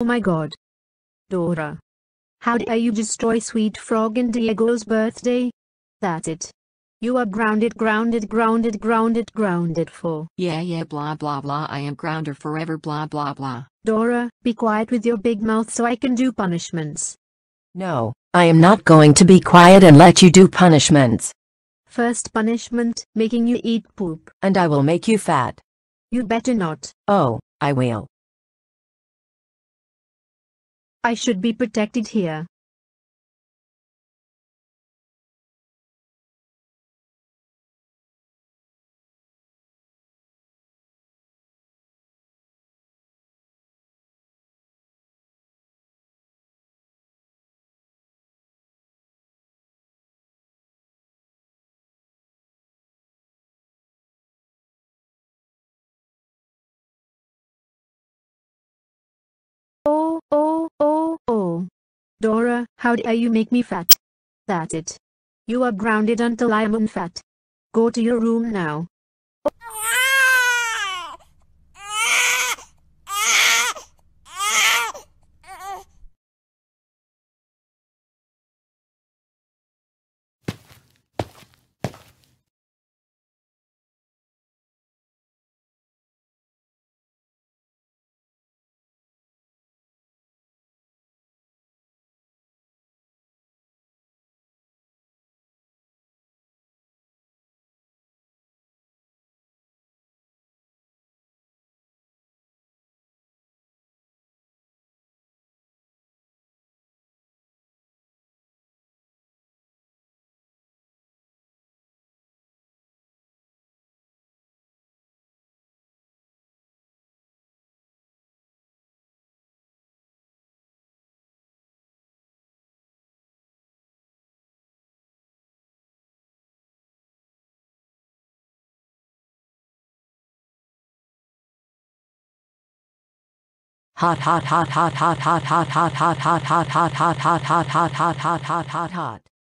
Oh my god. Dora. How dare you destroy Sweet Frog and Diego's birthday? That's it. You are grounded, grounded, grounded, grounded, grounded for. Yeah, yeah, blah, blah, blah. I am grounder forever, blah, blah, blah. Dora, be quiet with your big mouth so I can do punishments. No, I am not going to be quiet and let you do punishments. First punishment, making you eat poop. And I will make you fat. You better not. Oh, I will. I should be protected here. Dora, how dare you make me fat? That's it. You are grounded until I am unfat. Go to your room now. Hot, hot, hot, hot, hot, hot, hot, hot, hot, hot, hot, hot, hot, hot, hot, hot, hot, hot, hot, hot.